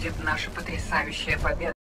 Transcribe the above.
будет наша потрясающая победа.